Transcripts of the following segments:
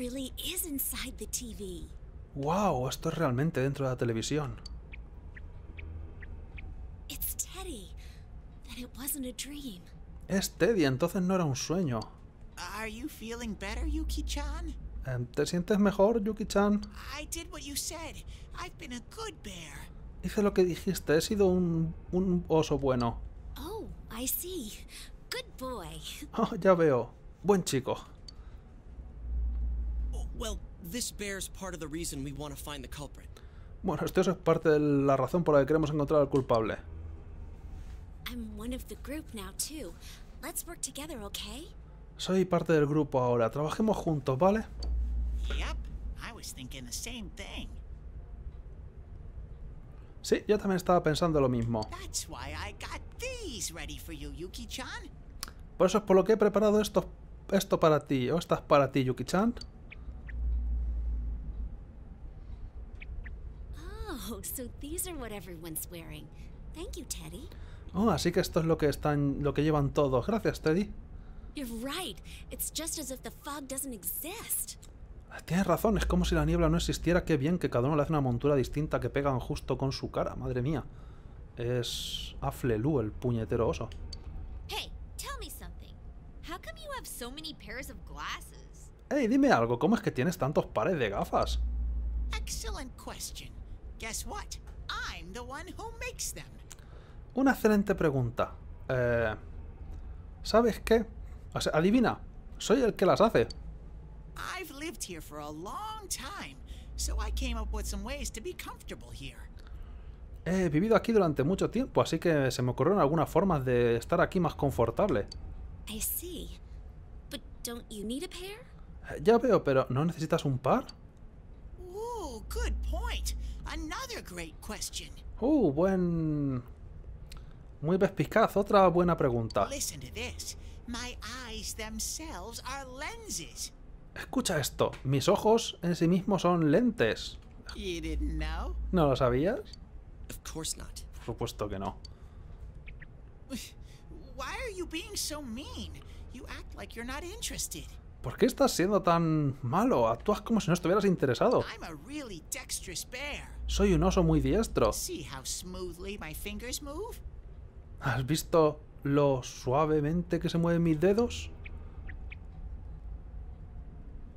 really is inside the TV. ¡Wow! Esto es realmente dentro de la televisión. It's Teddy. That it wasn't a dream. Es Teddy, entonces no era un sueño. Are you feeling better, Yuki-chan? Em, ¿Te sientes mejor, Yuki-chan? I did what you said. I've been a good bear. Hice lo que dijiste, he sido un, un oso bueno. Oh, I see. Good boy. Oh, ya veo. Buen chico. Oh, well, this bear's part of the reason we want to find the culprit. Bueno, esto es parte de la razón por la que queremos encontrar al culpable. I'm one of the group now, too. Let's work together, okay? Soy parte del grupo ahora. Trabajemos juntos, ¿vale? Yep, I was thinking the same thing. Sí, yo también estaba pensando lo mismo. That's why I got these ready for you, Yuki-chan. Por eso es por lo que he preparado esto, esto para ti. ¿O estás para ti, Yuki-chan? Oh, so these are what everyone's wearing. Thank you, Teddy. Oh, así que esto es lo que están, lo que llevan todos. Gracias, Teddy. You're right. It's just as if the fog doesn't exist. Tienes razón, es como si la niebla no existiera. Qué bien que cada uno le hace una montura distinta que pegan justo con su cara. Madre mía. Es Aflelu, el puñetero oso. Hey, tell me something. How come you have so many pairs of glasses? Hey, dime algo, ¿cómo es que tienes tantos pares de gafas? Excellent question. Guess what? I'm the one who makes them. Una excelente pregunta. Eh, ¿Sabes qué? O sea, adivina, soy el que las hace. I've lived here for a long time, so I came up with some ways to be comfortable here. He vivido aquí durante mucho tiempo, así que se me ocurrieron algunas formas de estar aquí más confortable. I see. But don't you need a pair? Ya veo, pero ¿no necesitas un par? Ooh, good point. Another great question. Uh, buen... Muy perspicaz, otra buena pregunta. Listen to this. My eyes themselves are lenses. Escucha esto, mis ojos en sí mismos son lentes. You didn't know? ¿No lo sabías? Of course not. Por supuesto que no. Why are you being so mean? You act like you're not interested. ¿Por qué estás siendo tan malo? Actúas como si no estuvieras interesado. I'm a really dexterous bear. Soy un oso muy diestro. ¿Has visto lo suavemente que se mueven mis dedos?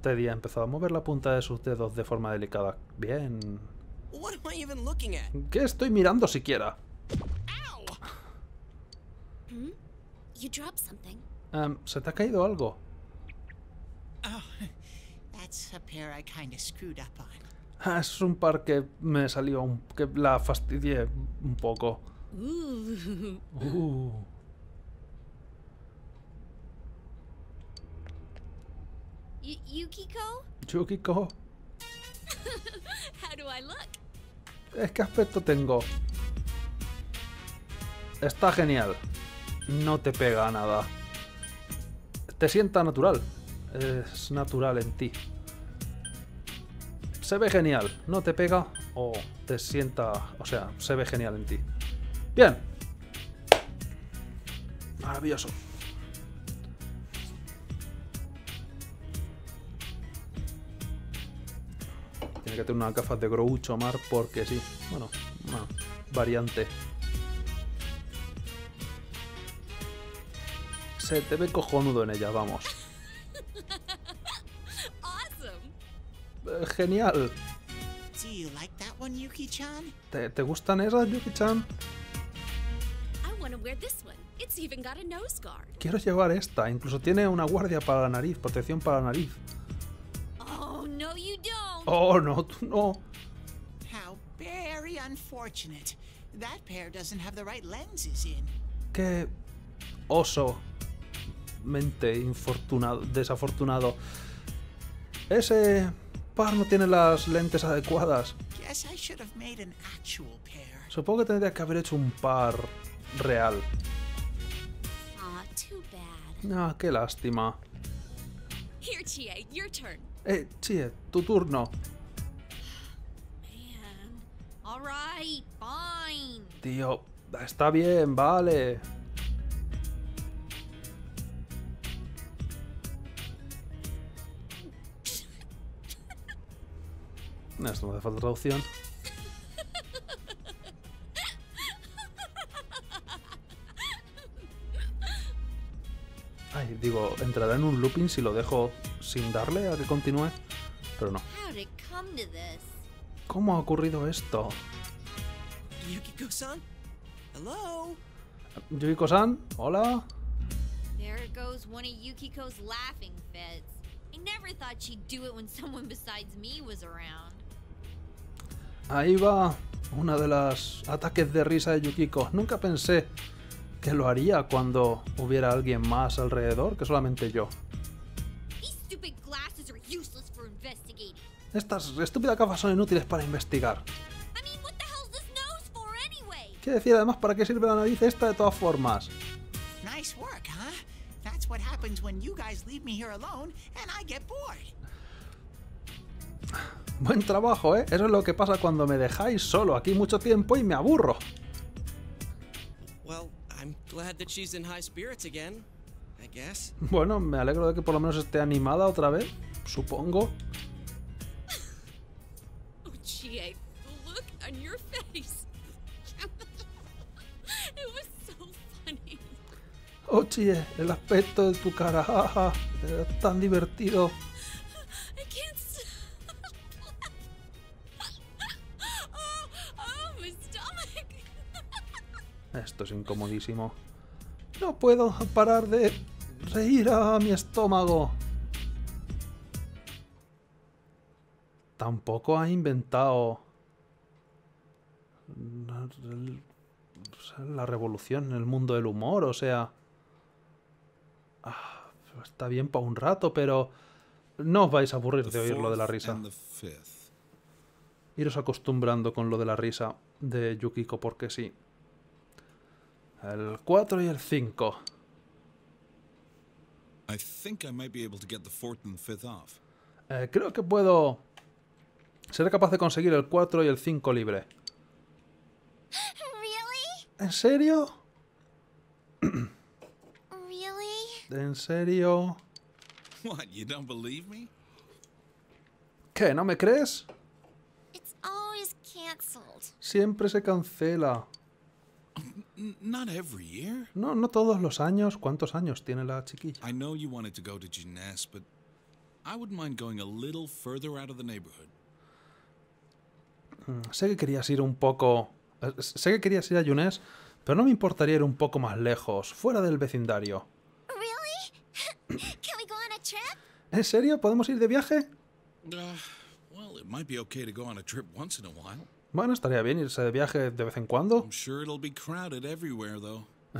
Teddy ha empezado a mover la punta de sus dedos de forma delicada. Bien. ¿Qué estoy mirando siquiera? Em, ¿Se te ha caído algo? Ah, es un par que me salió un... que la fastidié un poco. Uh. Y- Yukiko? Yukiko, How do I look? ¿es qué aspecto tengo? Está genial. No te pega nada. Te sienta natural. Es natural en ti. Se ve genial. No te pega o te sienta... O sea, se ve genial en ti. Bien. Maravilloso. Tiene que tener unas gafas de Groucho Mar porque sí. Bueno, una variante. Se te ve cojonudo en ella, vamos. Genial. ¿Te, te gustan esas, Yuki-chan? Quiero llevar esta. Incluso tiene una guardia para la nariz, protección para la nariz. Oh, no, you don't. Oh, no, tú no. How very unfortunate. That pair doesn't have the right lenses in. Qué oso. Mente infortunado, desafortunado. Ese par no tiene las lentes adecuadas. Supongo que tendría que haber hecho un par real. Ah, qué lástima. Eh, Chie, tu turno. Tío, está bien, vale. Esto no hace falta traducción. Ay, digo, entrará en un looping si lo dejo sin darle a que continúe. Pero no. ¿Cómo ha ocurrido esto? Yukiko-san? Hello? Yuriko-san, hola. There goes one of Yukiko's laughing fits. I never thought she'd do it when someone besides me was around. Ahí va una de las ataques de risa de Yukiko. Nunca pensé que lo haría cuando hubiera alguien más alrededor que solamente yo. Estas estúpidas gafas son inútiles para investigar. ¿Qué decir además para qué sirve la nariz esta de todas formas? Nice work, huh? That's what happens when you guys leave me here alone and I get bored. Buen trabajo, ¿eh? Eso es lo que pasa cuando me dejáis solo aquí mucho tiempo y me aburro. Well, I'm glad that she's in high spirits again. I guess. Bueno, me alegro de que por lo menos esté animada otra vez, supongo. Oh, Chie, the look on your face. it was so funny. Oh, chie, el aspecto de tu cara, jaja, era tan divertido. Esto es incomodísimo. No puedo parar de reír a mi estómago. Tampoco ha inventado la revolución en el mundo del humor, o sea... ah, Está bien para un rato, pero no os vais a aburrir de oír lo de la risa. Iros acostumbrando con lo de la risa de Yukiko, porque sí. El 4 y el 5. I think I might be able to get the fourth and the fifth off. Eh, creo que puedo... Seré capaz de conseguir el 4 y el 5 libre. Really? ¿En serio? Really? ¿En serio? What, you don't believe me? ¿Qué? ¿No me crees? It's always canceled. Siempre se cancela. Not every year. No, no todos los años. ¿Cuántos años tiene la chiquilla? I know you wanted to go to Jeunesse, but I wouldn't mind going a little further out of the neighborhood. Sé que querías ir un poco... eh, Sé que querías ir a Yunes, pero no me importaría ir un poco más lejos, fuera del vecindario. Really? Can we go on a trip? ¿En serio? ¿Podemos ir de viaje? Uh, well, it might be okay to go on a trip once in a while. Bueno, estaría bien irse de viaje de vez en cuando.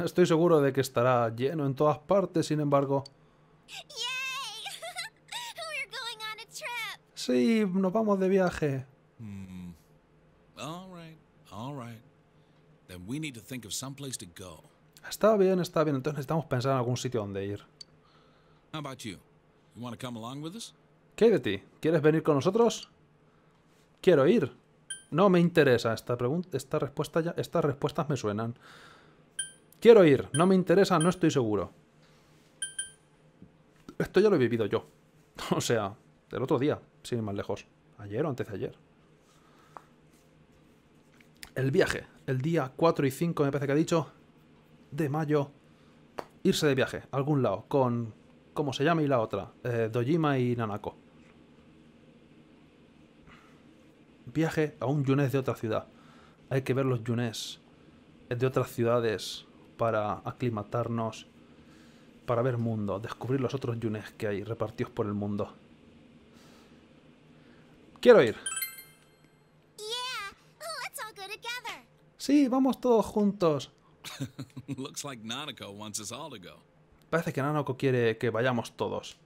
Estoy seguro de que estará lleno en todas partes, sin embargo. Yay! We're going on a trip. Sí, nos vamos de viaje. All right, all right. Then we need to think of some place to go. Está bien, está bien. Entonces necesitamos pensar en algún sitio donde ir. How about you? You want to come along with us? ¿Qué hay de ti? ¿Quieres venir con nosotros? Quiero ir. No me interesa esta pregunta, esta respuesta ya, estas respuestas me suenan. Quiero ir. No me interesa, no estoy seguro. Esto ya lo he vivido yo. O sea, el otro día, sin ir más lejos. Ayer o antes de ayer. El viaje. El día 4 y 5, me parece que ha dicho, de mayo. Irse de viaje a algún lado. Con. ¿Cómo se llama? Y la otra. eh, Dojima y Nanako. Viaje a un yunés de otra ciudad. Hay que ver los yunés de otras ciudades para aclimatarnos, para ver mundo, descubrir los otros yunés que hay repartidos por el mundo. Quiero ir. Sí, vamos todos juntos. Looks like Nanako wants us all to go. Parece que Nanako quiere que vayamos todos.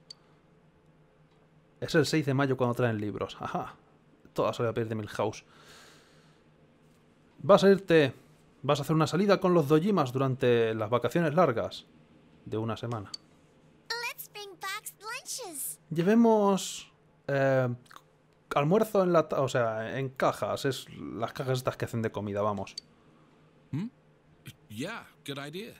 Es el 6 de mayo cuando traen libros. Ajá. Todas voy a pedir de Milhouse. Vas a irte. Vas a hacer una salida con los Dojimas durante las vacaciones largas. De una semana. Let's bring boxed lunches. Llevemos. eh, almuerzo en la. O sea, en cajas. Es las cajas estas que hacen de comida, vamos. Yeah, good idea.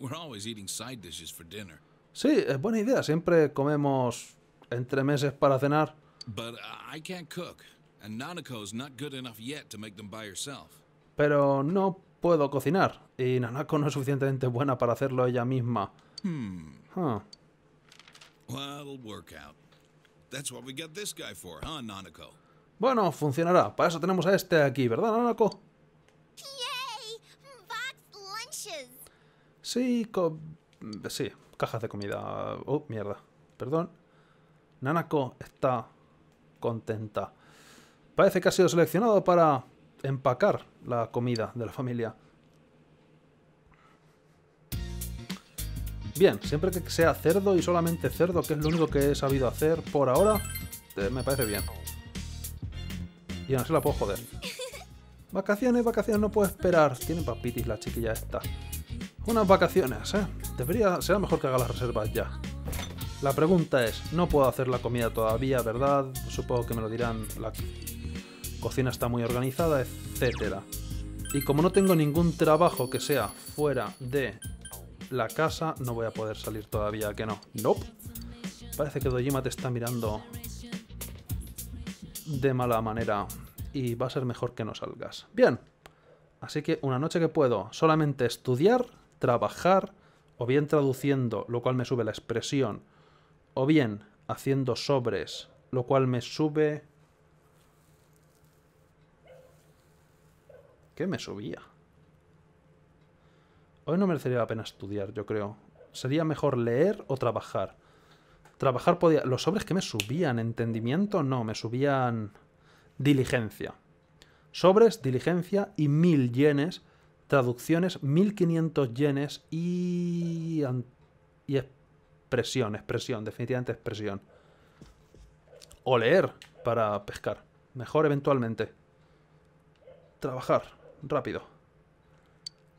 We're always eating side dishes for dinner. Sí, es buena idea. Siempre comemos entre meses para cenar. But uh, I can't cook. And Nanako's not good enough yet to make them by herself. Pero no puedo cocinar. Y Nanako no es suficientemente buena para hacerlo ella misma. Huh. Well, it'll work out. That's what we got this guy for, huh, Nanako? Bueno, funcionará. Para eso tenemos a este aquí, ¿verdad, Nanako? Yay! Boxed lunches! Sí, co- sí, cajas de comida. Oh, mierda. Perdón. Nanako está contenta. Parece que ha sido seleccionado para empacar la comida de la familia. Bien, siempre que sea cerdo y solamente cerdo, que es lo único que he sabido hacer por ahora, eh, me parece bien. Y aún así la puedo joder. Vacaciones, vacaciones, no puedo esperar. Tiene papitis la chiquilla esta. Unas vacaciones, ¿eh? Debería, será mejor que haga las reservas ya. La pregunta es, no puedo hacer la comida todavía, ¿verdad? Supongo que me lo dirán, la cocina está muy organizada, etcétera. Y como no tengo ningún trabajo que sea fuera de la casa, no voy a poder salir todavía, que no. Nope. Parece que Dojima te está mirando de mala manera y va a ser mejor que no salgas. Bien. Así que una noche que puedo solamente estudiar, trabajar, o bien traduciendo, lo cual me sube la expresión, o bien haciendo sobres, lo cual me sube... ¿Qué me subía? Hoy no merecería la pena estudiar, yo creo. Sería mejor leer o trabajar. Trabajar podía... Los sobres que me subían, entendimiento, no, me subían diligencia. Sobres, diligencia y mil yenes. Traducciones, 1500 yenes y... Y expresión, expresión, definitivamente expresión. O leer para pescar. Mejor eventualmente. Trabajar, rápido.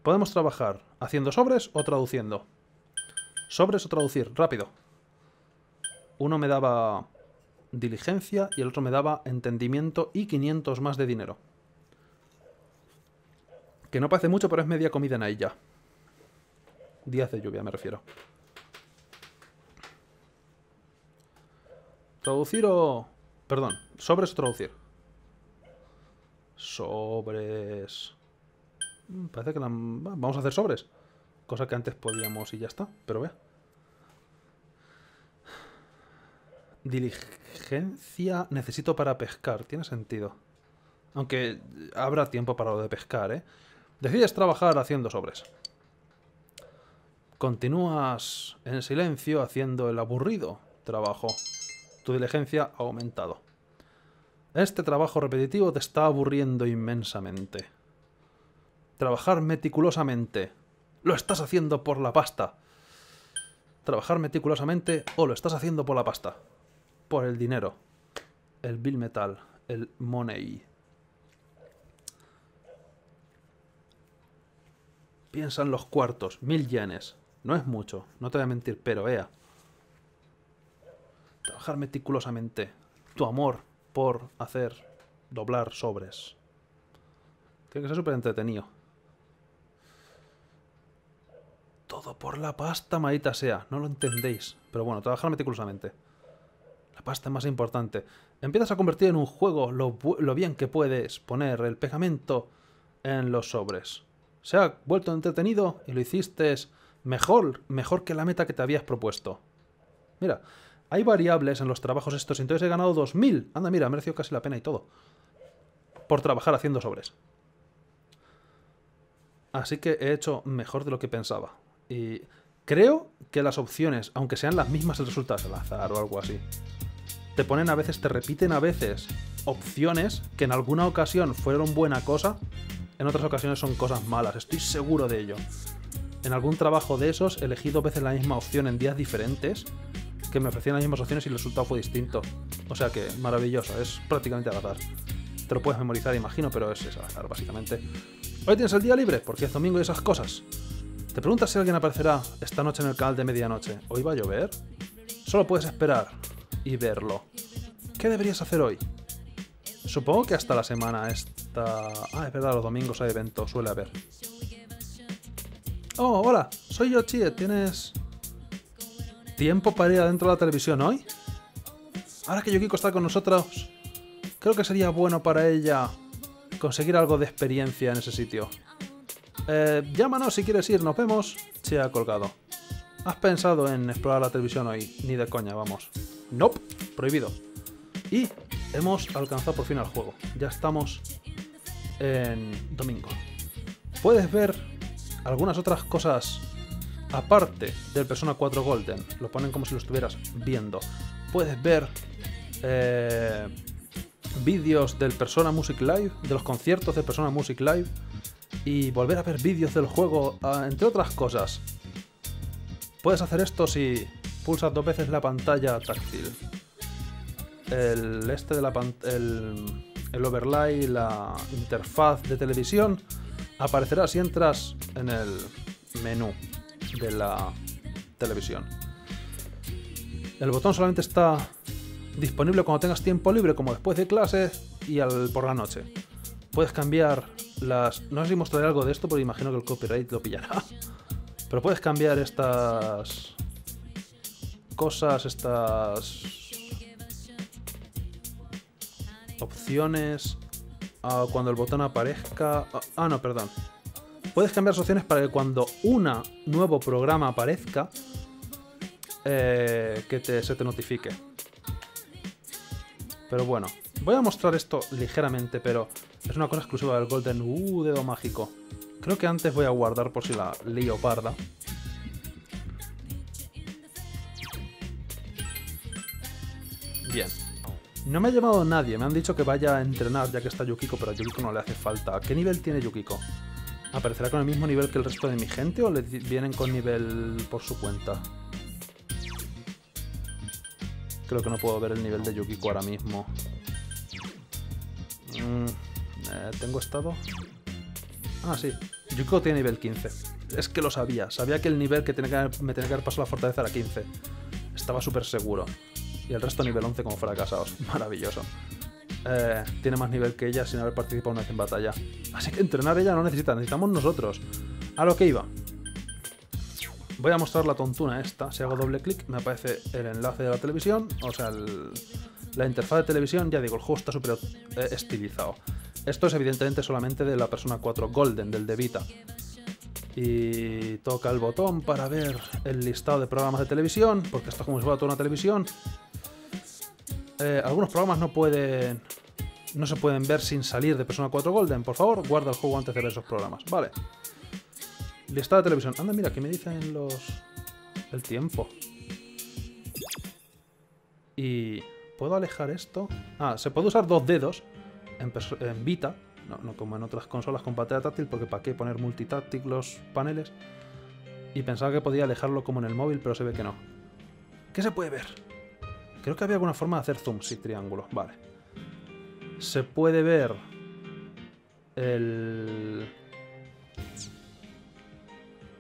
Podemos trabajar haciendo sobres o traduciendo. Sobres o traducir, rápido. Uno me daba diligencia y el otro me daba entendimiento y 500 más de dinero. Que no parece mucho, pero es media comida en ahí ya. Días de lluvia, me refiero. Traducir o... Perdón, sobres o traducir. Sobres... Mm, Parece que la... va, Vamos a hacer sobres. Cosa que antes podíamos y ya está. Pero vea. Diligencia necesito para pescar. Tiene sentido. Aunque habrá tiempo para lo de pescar, ¿eh? Decides trabajar haciendo sobres. Continúas en silencio haciendo el aburrido trabajo. Tu diligencia ha aumentado. Este trabajo repetitivo te está aburriendo inmensamente. Trabajar meticulosamente. Lo estás haciendo por la pasta. Trabajar meticulosamente o lo estás haciendo por la pasta. Por el dinero. El bill metal. El money. Piensa en los cuartos. Mil yenes. No es mucho. No te voy a mentir, pero ea. Trabajar meticulosamente. Tu amor por hacer doblar sobres. Tiene que ser súper entretenido. Todo por la pasta, maldita sea. No lo entendéis. Pero bueno, trabajar meticulosamente. La pasta es más importante. Empiezas a convertir en un juego lo, lo bien que puedes poner el pegamento en los sobres. Se ha vuelto entretenido y lo hiciste mejor, mejor que la meta que te habías propuesto. Mira, hay variables en los trabajos estos, entonces he ganado 2000. Anda, mira, ha merecido casi la pena y todo. Por trabajar haciendo sobres. Así que he hecho mejor de lo que pensaba. Y creo que las opciones, aunque sean las mismas, el resultado es al azar o algo así. Te ponen a veces, te repiten a veces opciones que en alguna ocasión fueron buena cosa, en otras ocasiones son cosas malas. Estoy seguro de ello. En algún trabajo de esos elegí dos veces la misma opción en días diferentes, que me ofrecían las mismas opciones y el resultado fue distinto. O sea que maravilloso, es prácticamente al azar. Te lo puedes memorizar, imagino, pero es, es al azar, básicamente. Hoy tienes el día libre, porque es domingo y esas cosas. Te preguntas si alguien aparecerá esta noche en el canal de medianoche. ¿Hoy va a llover? Solo puedes esperar y verlo. ¿Qué deberías hacer hoy? Supongo que hasta la semana esta... Ah, es verdad, los domingos hay evento, suele haber. Oh, hola, soy yo, Chie. ¿Tienes tiempo para ir adentro de la televisión hoy? Ahora que Yukiko está con nosotros, creo que sería bueno para ella conseguir algo de experiencia en ese sitio. Eh, llámanos si quieres ir, nos vemos. Se ha colgado. ¿Has pensado en explorar la televisión hoy? Ni de coña, vamos. Nope, prohibido. Y hemos alcanzado por fin al juego. Ya estamos en domingo. Puedes ver algunas otras cosas aparte del Persona 4 Golden. Lo ponen como si lo estuvieras viendo. Puedes ver eh, vídeos del Persona Music Live, de los conciertos de Persona Music Live. Y volver a ver vídeos del juego, ah, entre otras cosas. Puedes hacer esto si pulsas dos veces la pantalla táctil. El este de la el, el overlay, la interfaz de televisión, aparecerá si entras en el menú de la televisión. El botón solamente está disponible cuando tengas tiempo libre, como después de clase y al, por la noche. Puedes cambiar las... No sé si mostraré algo de esto, porque imagino que el copyright lo pillará. Pero puedes cambiar estas cosas, estas opciones cuando el botón aparezca. Ah, no, perdón. Puedes cambiar opciones para que cuando un nuevo programa aparezca, eh, que se te notifique. Pero bueno, voy a mostrar esto ligeramente, pero es una cosa exclusiva del Golden Uh, dedo mágico. Creo que antes voy a guardar por si la lío parda. Bien. No me ha llamado nadie, me han dicho que vaya a entrenar ya que está Yukiko, pero a Yukiko no le hace falta. ¿Qué nivel tiene Yukiko? ¿Aparecerá con el mismo nivel que el resto de mi gente o le vienen con nivel por su cuenta? Creo que no puedo ver el nivel de Yukiko ahora mismo. Mm, eh, ¿Tengo estado? Ah, sí. Yukiko tiene nivel 15. Es que lo sabía. Sabía que el nivel que, tenía que me tenía que haber pasado la fortaleza era 15. Estaba súper seguro. Y el resto nivel 11 como fracasados. Maravilloso. Eh, tiene más nivel que ella sin haber participado una vez en batalla. Así que entrenar ella no necesita, necesitamos nosotros. A lo que iba. Voy a mostrar la tontuna esta. Si hago doble clic me aparece el enlace de la televisión. O sea, la interfaz de televisión. Ya digo, el juego está súper eh, estilizado. Esto es evidentemente solamente de la persona 4 Golden, del de Vita. Y toca el botón para ver el listado de programas de televisión, porque esto es como si fuera toda una televisión. Eh, algunos programas no pueden. No se pueden ver sin salir de Persona 4 Golden. Por favor, guarda el juego antes de ver esos programas. Vale. Listado de televisión. Anda, mira, ¿qué me dicen los. el tiempo? Y. ¿Puedo alejar esto? Ah, se puede usar dos dedos en, Vita, no, como en otras consolas con pantalla táctil, porque para qué poner multitáctil los paneles. Y pensaba que podía alejarlo como en el móvil, pero se ve que no. ¿Qué se puede ver? Creo que había alguna forma de hacer zoom, sí, triángulo. Vale. Se puede ver el...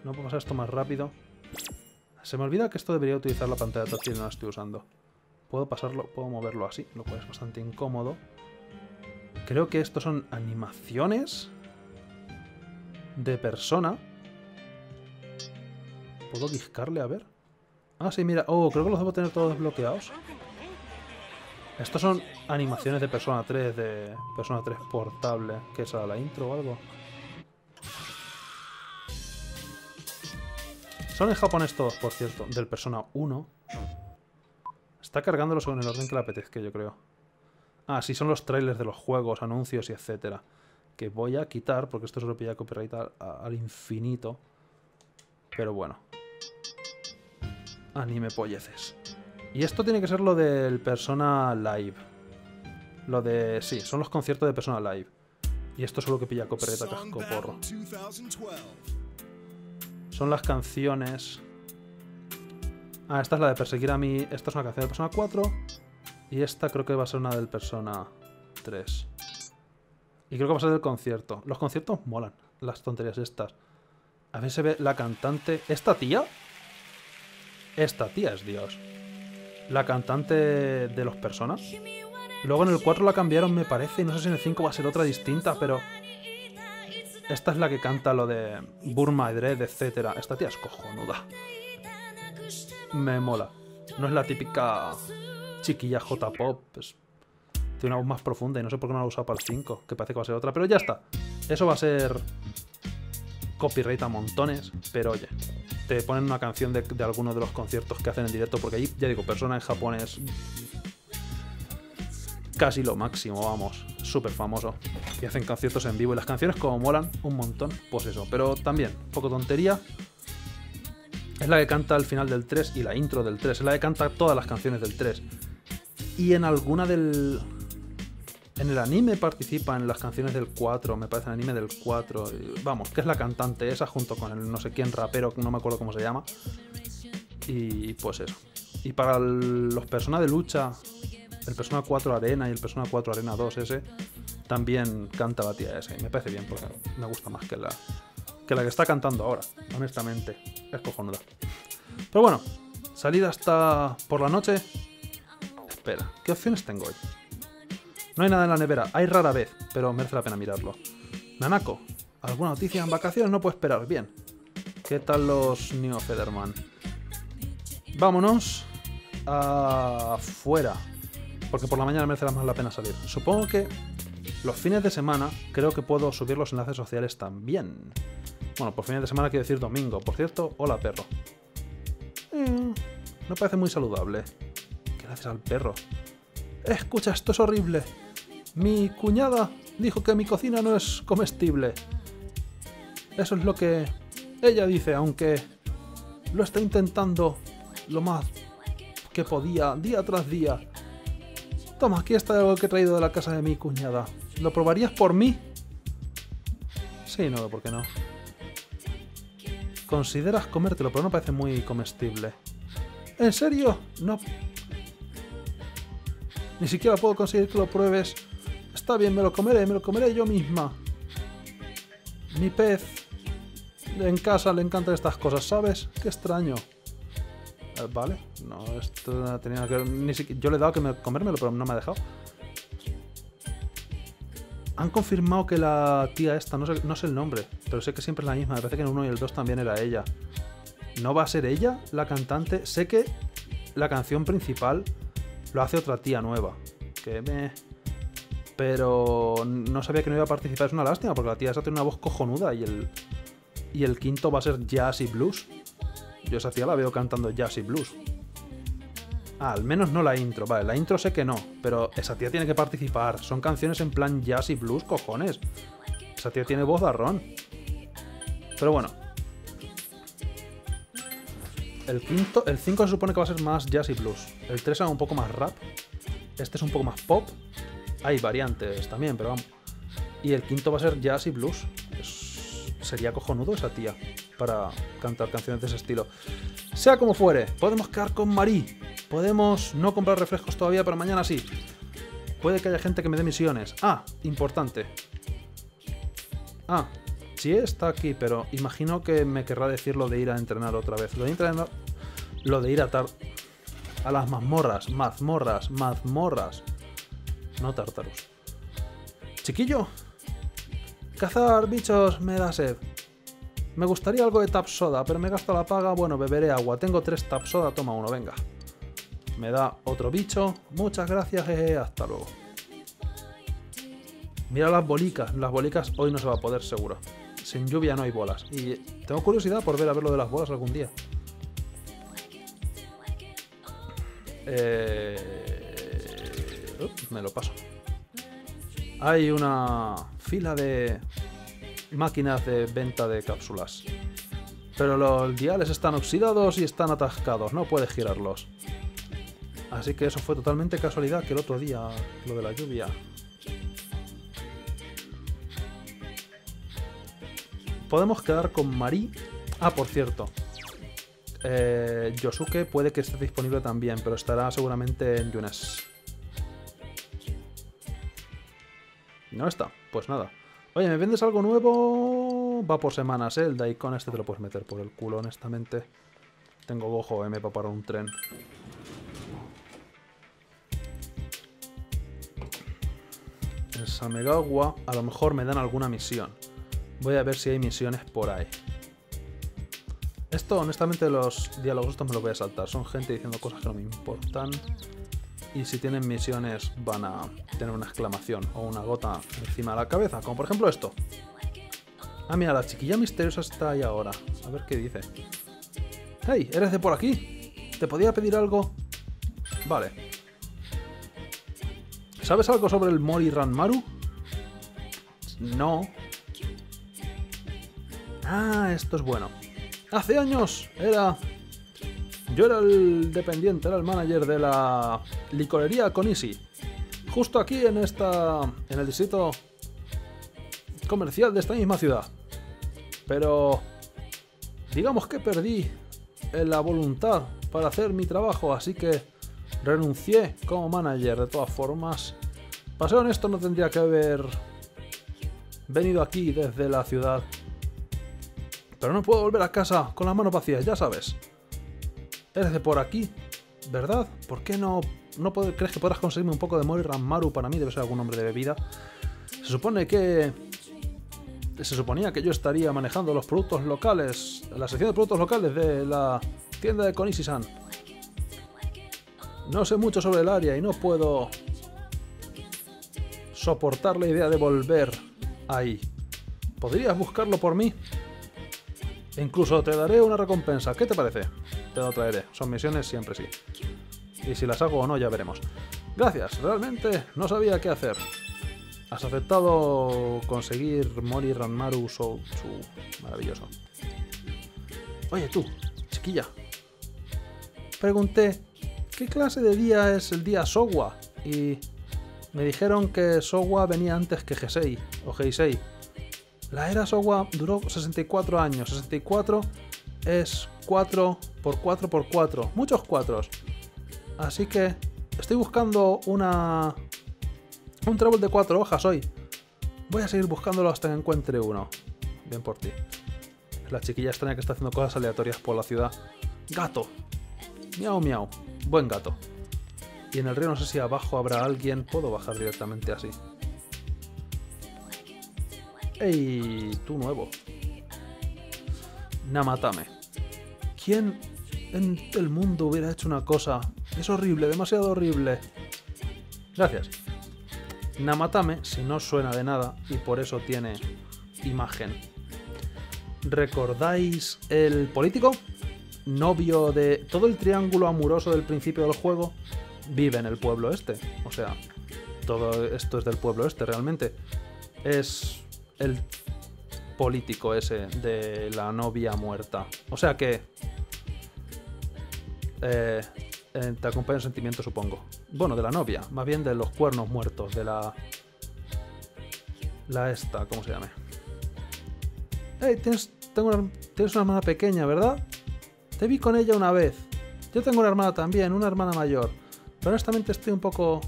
No puedo pasar esto más rápido. Se me olvida que esto debería utilizar la pantalla táctil y no la estoy usando. Puedo pasarlo, puedo moverlo así, lo cual es bastante incómodo. Creo que estos son animaciones de persona. ¿Puedo discarle? A ver. Ah, sí, mira. Oh, creo que los debo tener todos desbloqueados. Estos son animaciones de Persona 3, de Persona 3 portable. ¿Qué es? ¿La intro o algo? Son en japonés todos, por cierto. Del Persona 1. Está cargándolos en el orden que le apetezca, yo creo. Ah, sí, son los trailers de los juegos, anuncios y etcétera. Que voy a quitar, porque esto se lo pilla copyright al, infinito. Pero bueno. Anime polleces. Y esto tiene que ser lo del Persona Live. Lo de... Sí, son los conciertos de Persona Live. Y esto es lo que pilla copyright a casco porro. Son las canciones... Ah, esta es la de perseguir a mí. Esta es una canción de Persona 4. Y esta creo que va a ser una del Persona 3. Y creo que va a ser del concierto. Los conciertos molan, las tonterías estas. A ver se ve la cantante... ¿Esta tía? Esta tía es Dios. La cantante de los Personas. Luego en el 4 la cambiaron, me parece. Y no sé si en el 5 va a ser otra distinta, pero... Esta es la que canta lo de Burma, Dread, etc. Esta tía es cojonuda. Me mola. No es la típica chiquilla J-pop, Tiene una voz más profunda y no sé por qué no la usado para el 5, que parece que va a ser otra, pero ya está. Eso va a ser copyright a montones, pero oye, te ponen una canción de, de alguno de los conciertos que hacen en directo, porque ahí, ya digo, persona en Japón es casi lo máximo, vamos, súper famoso. Y hacen conciertos en vivo y las canciones como molan un montón, pues eso. Pero también, poco tontería. Es la que canta al final del 3 y la intro del 3. Es la que canta todas las canciones del 3. Y en alguna del... En el anime participa en las canciones del 4, me parece el anime del 4. Vamos, que es la cantante esa junto con el no sé quién rapero, no me acuerdo cómo se llama. Y pues eso. Y para los personas de lucha, el Persona 4 Arena y el Persona 4 Arena 2 ese, también canta la tía esa. Y me parece bien porque me gusta más que la, que la que está cantando ahora, honestamente. Es cojonuda. Pero bueno, salida hasta por la noche. Espera, ¿qué opciones tengo hoy? No hay nada en la nevera, hay rara vez, pero merece la pena mirarlo. Nanako, ¿alguna noticia en vacaciones? No puedo esperar. Bien. ¿Qué tal los Neo Federman? Vámonos afuera. Porque por la mañana merece más la pena salir. Supongo que los fines de semana creo que puedo subir los enlaces sociales también. Bueno, por fines de semana quiero decir domingo. Por cierto, hola perro. Mm, no parece muy saludable. ¿Qué le haces al perro? Escucha, esto es horrible. Mi cuñada dijo que mi cocina no es comestible. Eso es lo que ella dice, aunque lo está intentando lo más que podía, día tras día. Toma, aquí está algo que he traído de la casa de mi cuñada. ¿Lo probarías por mí? Sí, no, ¿por qué no? Consideras comértelo, pero no parece muy comestible. ¿En serio? No. Ni siquiera puedo conseguir que lo pruebes. Está bien, me lo comeré, me lo comeré yo misma. Mi pez en casa le encantan estas cosas, ¿sabes? Qué extraño. Eh, Vale, no, esto tenía que ni Yo le he dado que me, comérmelo, pero no me ha dejado. Han confirmado que la tía esta, no sé, no sé el nombre, pero sé que siempre es la misma. Me parece que en el 1 y el 2 también era ella. ¿No va a ser ella la cantante? Sé que la canción principal lo hace otra tía nueva. Que me. Pero no sabía que no iba a participar. Es una lástima, porque la tía esa tiene una voz cojonuda y el. Y el quinto va a ser jazz y blues. Yo esa tía la veo cantando jazz y blues. Ah, al menos no la intro. Vale, la intro sé que no, pero esa tía tiene que participar. Son canciones en plan jazz y blues, cojones. Esa tía tiene voz de arrón. Pero bueno. El quinto, el 5 se supone que va a ser más jazz y blues. El 3 era un poco más rap. Este es un poco más pop. Hay variantes también, pero vamos. Y el quinto va a ser jazz y blues. Es- sería cojonudo esa tía para cantar canciones de ese estilo. Sea como fuere, podemos quedar con Marí. Podemos no comprar refrescos todavía, pero mañana sí. Puede que haya gente que me dé misiones. Ah, importante. Ah, sí está aquí, pero imagino que me querrá decir lo de ir a entrenar otra vez. Lo de entrenar. Lo de ir a tar. A las mazmorras, mazmorras, mazmorras. No tártaros. Chiquillo. Cazar bichos me da sed. Me gustaría algo de tap soda, pero me gasto la paga. Bueno, beberé agua. Tengo tres tap soda, toma uno, venga. Me da otro bicho. Muchas gracias, jeje, hasta luego. Mira las bolicas. Las bolicas hoy no se va a poder seguro. Sin lluvia no hay bolas. Y tengo curiosidad por ver a ver lo de las bolas algún día. Eh... me lo paso. Hay una fila de máquinas de venta de cápsulas. Pero los diales están oxidados y están atascados, no puedes girarlos. Así que eso fue totalmente casualidad que el otro día, lo de la lluvia. Podemos quedar con Mari. Ah, por cierto. Eh, Yosuke puede que esté disponible también, pero estará seguramente en Yunes. No está, pues nada. Oye, ¿me vendes algo nuevo? Va por semanas, ¿eh? El Daikon este te lo puedes meter por el culo, honestamente. Tengo Gojo M para parar un tren. En Samegawa a lo mejor me dan alguna misión. Voy a ver si hay misiones por ahí. Esto, honestamente, los diálogos estos me los voy a saltar. Son gente diciendo cosas que no me importan. Y si tienen misiones van a tener una exclamación o una gota encima de la cabeza, como por ejemplo esto. Ah, mira, la chiquilla misteriosa está ahí ahora. A ver qué dice. ¡Hey! ¿Eres de por aquí? ¿Te podía pedir algo? Vale. ¿Sabes algo sobre el Mori Ranmaru? No. Ah, esto es bueno. Hace años era... Yo era el dependiente, era el manager de la licorería Conisi. Justo aquí en esta... en el distrito comercial de esta misma ciudad. Pero... Digamos que perdí la voluntad para hacer mi trabajo, así que renuncié como manager. De todas formas, para ser honesto, no tendría que haber venido aquí desde la ciudad. Pero no puedo volver a casa con las manos vacías, ya sabes. Eres de por aquí, ¿verdad? ¿Por qué no, no crees que podrás conseguirme un poco de Mori Maru para mí? Debe ser algún nombre de bebida. Se supone que se suponía que yo estaría manejando los productos locales, la sección de productos locales de la tienda de Konisi-san. No sé mucho sobre el área y no puedo soportar la idea de volver ahí. ¿Podrías buscarlo por mí? incluso te daré una recompensa. ¿Qué te parece? Te lo traeré. Son misiones siempre sí. Y si las hago o no ya veremos. Gracias, realmente no sabía qué hacer. Has aceptado conseguir Mori Ranmaru Su. Maravilloso. Oye tú, chiquilla. Pregunté, ¿qué clase de día es el día Sowa? Y me dijeron que Sowa venía antes que Heisei o Heisei. La era Sowa duró 64 años. 64 es 4 por 4 por 4. Muchos cuatros. Así que estoy buscando una un trébol de cuatro hojas hoy. Voy a seguir buscándolo hasta que encuentre uno. Bien por ti. La chiquilla extraña que está haciendo cosas aleatorias por la ciudad. Gato. Miau, miau. Buen gato. Y en el río no sé si abajo habrá alguien. Puedo bajar directamente así. ¡Ey! Tú nuevo. Namatame. ¿Quién en el mundo hubiera hecho una cosa? Es horrible, demasiado horrible. Gracias. Namatame, si no suena de nada, y por eso tiene imagen. ¿Recordáis el político? Novio de todo el triángulo amoroso del principio del juego. Vive en el pueblo este. O sea, todo esto es del pueblo este realmente. Es el político ese de la novia muerta. O sea que... Eh, eh, te acompaña un sentimiento, supongo. Bueno, de la novia, más bien de los cuernos muertos, de la... La esta, ¿cómo se llama? Hey, tienes, tengo tienes una hermana pequeña, ¿verdad? Te vi con ella una vez. Yo tengo una hermana también, una hermana mayor. Pero honestamente estoy un poco...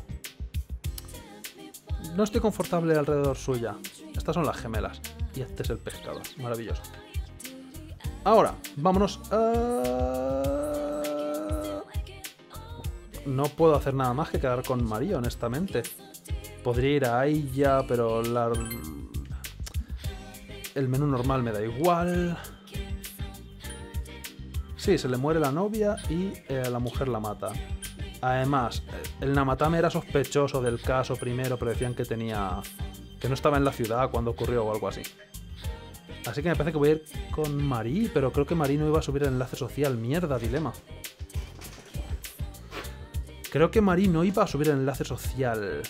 No estoy confortable alrededor suya. Estas son las gemelas. Y este es el pescado. Maravilloso. Ahora, vámonos a no puedo hacer nada más que quedar con María, honestamente. Podría ir a ella, pero la... el menú normal me da igual. Sí, se le muere la novia y eh, la mujer la mata. Además, el Namatame era sospechoso del caso primero, pero decían que tenía. Que no estaba en la ciudad cuando ocurrió o algo así. Así que me parece que voy a ir con Marí, pero creo que Marí no iba a subir el enlace social. Mierda, dilema. Creo que Marie no iba a subir el enlace social.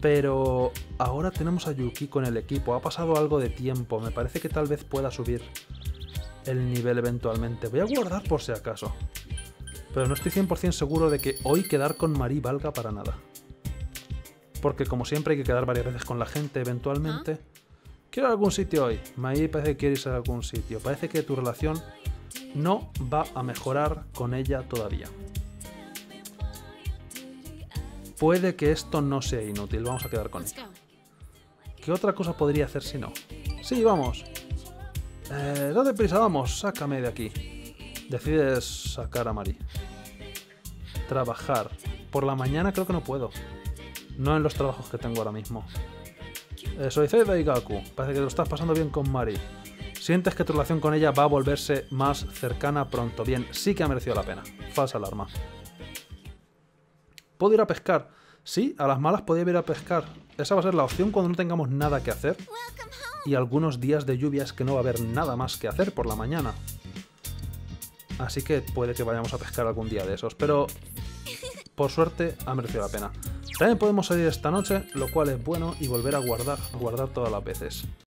Pero ahora tenemos a Yuki con el equipo. Ha pasado algo de tiempo. Me parece que tal vez pueda subir el nivel eventualmente. Voy a guardar por si acaso. Pero no estoy 100% seguro de que hoy quedar con Marie valga para nada. Porque como siempre hay que quedar varias veces con la gente eventualmente. Quiero ir a algún sitio hoy. Marie parece que quiere irse a algún sitio. Parece que tu relación no va a mejorar con ella todavía. Puede que esto no sea inútil, vamos a quedar con esto. ¿Qué otra cosa podría hacer si no? Sí, vamos. Eh, date prisa, vamos, sácame de aquí. Decides sacar a Mari. Trabajar. Por la mañana creo que no puedo. No en los trabajos que tengo ahora mismo. Eh, soy Zeida y Gaku. Parece que te lo estás pasando bien con Mari. Sientes que tu relación con ella va a volverse más cercana pronto. Bien, sí que ha merecido la pena. Falsa alarma. puedo ir a pescar. Sí, a las malas podía ir a pescar. Esa va a ser la opción cuando no tengamos nada que hacer. Y algunos días de lluvia es que no va a haber nada más que hacer por la mañana. Así que puede que vayamos a pescar algún día de esos. Pero por suerte ha merecido la pena. También podemos salir esta noche, lo cual es bueno, y volver a guardar, guardar todas las veces.